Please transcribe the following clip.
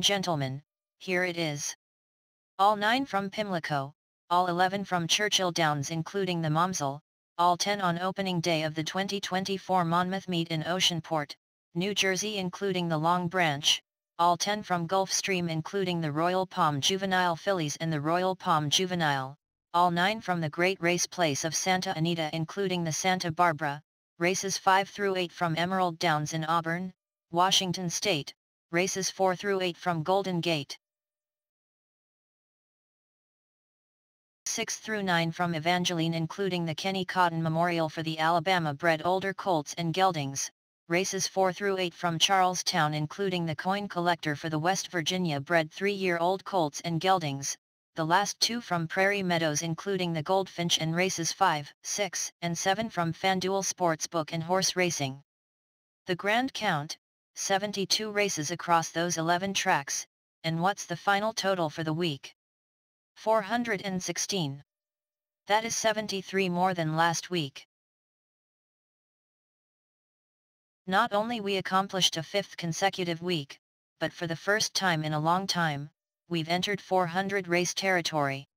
Gentlemen, here it is. All 9 from Pimlico, all 11 from Churchill Downs including the Mamzelle, all 10 on opening day of the 2024 Monmouth Meet in Oceanport, New Jersey including the Long Branch, all 10 from Gulfstream including the Royal Palm Juvenile Fillies and the Royal Palm Juvenile, all 9 from the Great Race Place of Santa Anita including the Santa Barbara, races 5 through 8 from Emerald Downs in Auburn, Washington State, races 4 through 8 from Golden Gate. 6 through 9 from Evangeline including the Kenny Cotton Memorial for the Alabama-bred older colts and geldings, races 4 through 8 from Charles Town including the Coin Collector for the West Virginia-bred 3-year-old colts and geldings, the last two from Prairie Meadows including the Goldfinch and races 5, 6 and 7 from FanDuel Sportsbook and Horse Racing. The grand count, 72 races across those 11 tracks, and what's the final total for the week? 416. That is 73 more than last week. Not only we accomplished a fifth consecutive week, but for the first time in a long time, we've entered 400 race territory.